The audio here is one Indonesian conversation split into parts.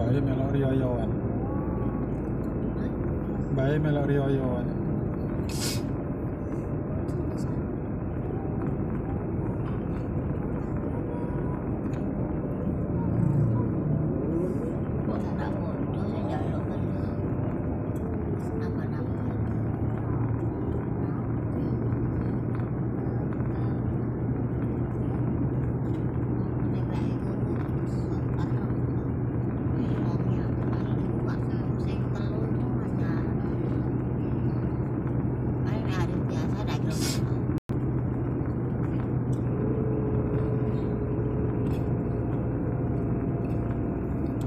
mbake melok riyoyoan mbake melok riyoyoan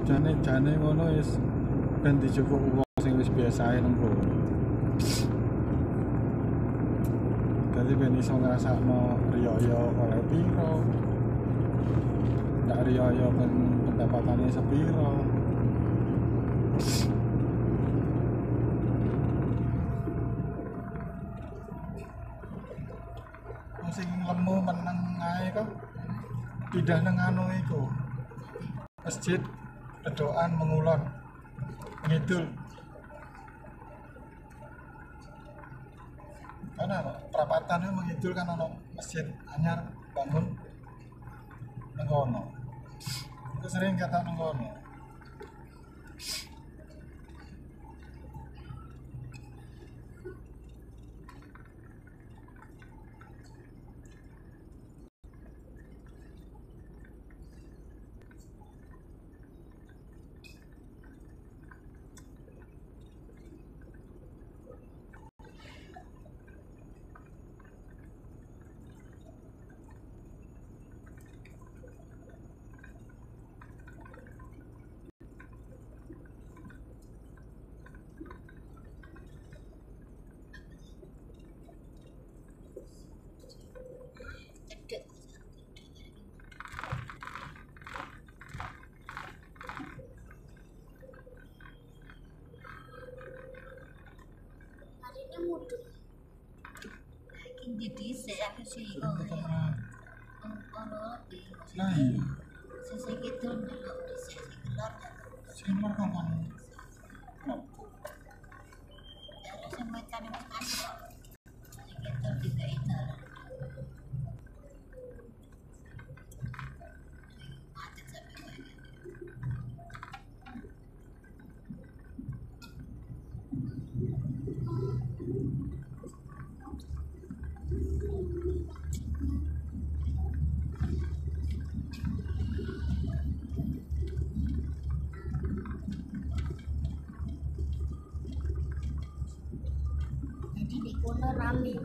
jane jane ngono wis ben dijupuk wong sing wis biasa ae nang kono. Dadi ben iso ngrasakno riyoyo oleh piro? Ndak riyoyo ben pendapatannya sepiro? Sing lemu meneng kok. Pindah anu masjid Pedoan Mengulon ngidul. Karena apa? perapatannya mengidul kan ono masjid anyar bangun nenggono itu sering kata nenggono saya ke sini sering ketemu ono gitu delok di sisi gelor sing 我在哪里？